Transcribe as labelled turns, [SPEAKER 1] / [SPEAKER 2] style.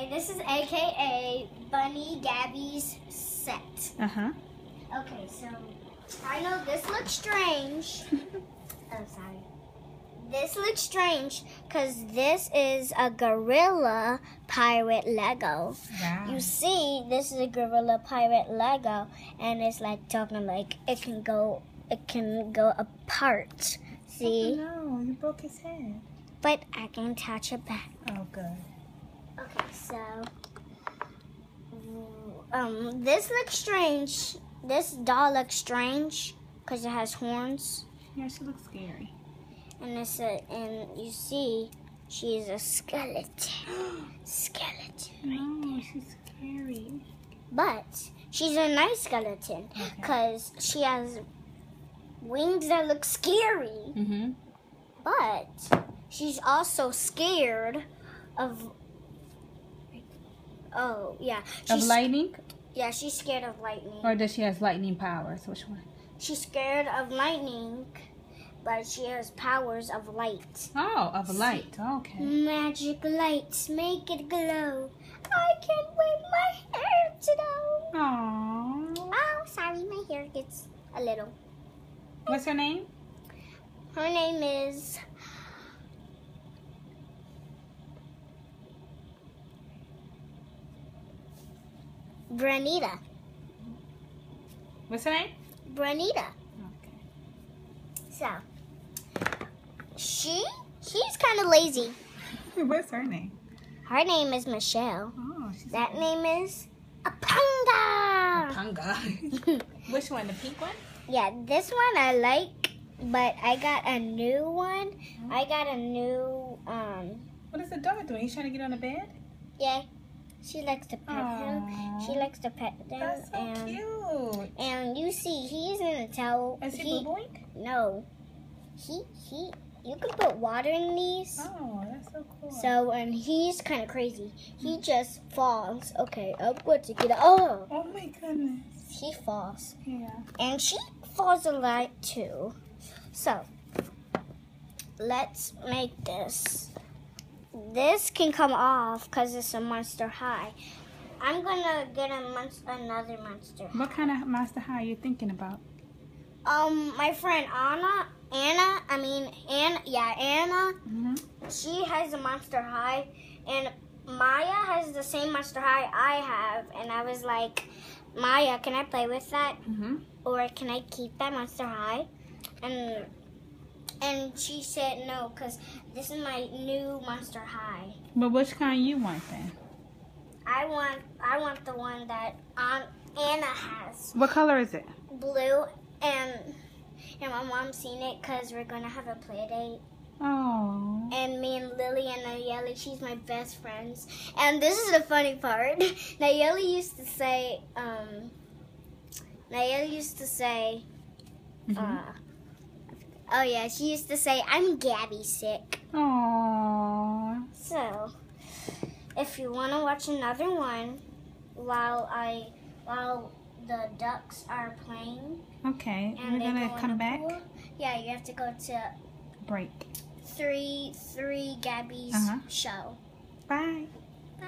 [SPEAKER 1] Okay, this is AKA Bunny Gabby's set.
[SPEAKER 2] Uh huh.
[SPEAKER 1] Okay, so I know this looks strange. oh, sorry. This looks strange because this is a gorilla pirate Lego.
[SPEAKER 2] Wow.
[SPEAKER 1] You see, this is a gorilla pirate Lego, and it's like talking like it can go, it can go apart. See,
[SPEAKER 2] no, you broke his head.
[SPEAKER 1] but I can attach it back.
[SPEAKER 2] Oh, good.
[SPEAKER 1] Okay, so um, this looks strange. This doll looks strange because it has horns,
[SPEAKER 2] Yeah, she looks scary.
[SPEAKER 1] and this uh, and you see she is a skeleton. skeleton,
[SPEAKER 2] No, she's scary.
[SPEAKER 1] but she's a nice skeleton
[SPEAKER 2] Okay.
[SPEAKER 1] because she has wings that look scary.
[SPEAKER 2] Mm-hmm.
[SPEAKER 1] But she's also scared of. Oh yeah,
[SPEAKER 2] Of lightning?
[SPEAKER 1] yeah she's scared of lightning.
[SPEAKER 2] Or does she has lightning powers? Which one?
[SPEAKER 1] She's scared of lightning, but she has powers of light.
[SPEAKER 2] Oh, of light. Okay.
[SPEAKER 1] Magic lights make it glow. I can't wave my hair today.
[SPEAKER 2] Aww.
[SPEAKER 1] Oh, sorry, my hair gets a little.
[SPEAKER 2] What's her name?
[SPEAKER 1] Her name is. Branita.
[SPEAKER 2] What's her name?
[SPEAKER 1] Branita.
[SPEAKER 2] Okay.
[SPEAKER 1] So, she she's kind of lazy.
[SPEAKER 2] What's her name?
[SPEAKER 1] Her name is Michelle.
[SPEAKER 2] Oh, she's
[SPEAKER 1] That name is Apanga.
[SPEAKER 2] Panga. Which one? The pink one?
[SPEAKER 1] Yeah, this one I like, but I got a new one. I got a new um.
[SPEAKER 2] What is the dog doing? He's trying to get on the bed?
[SPEAKER 1] Yeah, she likes to pet him. She likes to pet them,
[SPEAKER 2] That's so
[SPEAKER 1] and
[SPEAKER 2] cute.
[SPEAKER 1] and you see he's in a towel.
[SPEAKER 2] Is he, boo-booing?
[SPEAKER 1] no, he he. You can put water in these.
[SPEAKER 2] Oh, that's so cool.
[SPEAKER 1] So and he's kind of crazy. He just falls. Okay, I'm going to get. Oh,
[SPEAKER 2] oh my goodness.
[SPEAKER 1] he falls,
[SPEAKER 2] Yeah.
[SPEAKER 1] and she falls a lot too. So let's make this. This can come off because it's a Monster High. I'm gonna get a monst- another Monster. High.
[SPEAKER 2] What kind of Monster High are you thinking about?
[SPEAKER 1] Um, my friend Anna, Anna, I mean Anna, yeah, Anna.
[SPEAKER 2] Mm-hmm.
[SPEAKER 1] She has a Monster High, and Maya has the same Monster High I have. And I was like, Maya, can I play with that,
[SPEAKER 2] Mm-hmm.
[SPEAKER 1] or can I keep that Monster High? And and she said no, cause this is my new Monster High.
[SPEAKER 2] But which kind you want then?
[SPEAKER 1] I want I want the one that um, Anna has,
[SPEAKER 2] What color is it?
[SPEAKER 1] blue, and and my mom's seen it, cause we're gonna have a play date.
[SPEAKER 2] Oh.
[SPEAKER 1] and me and Lily and Nayeli, she's my best friends. And this is the funny part. Nayeli used to say, um, Nayeli used to say,
[SPEAKER 2] Mhm.
[SPEAKER 1] uh, oh yeah, she used to say, I'm Gabby sick.
[SPEAKER 2] Aww.
[SPEAKER 1] So, if you want to watch another one while I, while the ducks are playing
[SPEAKER 2] Okay.
[SPEAKER 1] and
[SPEAKER 2] We're gonna
[SPEAKER 1] go
[SPEAKER 2] come back.
[SPEAKER 1] pool, yeah, you have to go to
[SPEAKER 2] Break.
[SPEAKER 1] three, three Gabby's
[SPEAKER 2] Uh-huh.
[SPEAKER 1] show.
[SPEAKER 2] Bye.
[SPEAKER 1] Bye.